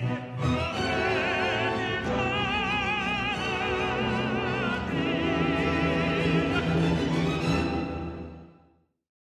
Yeah.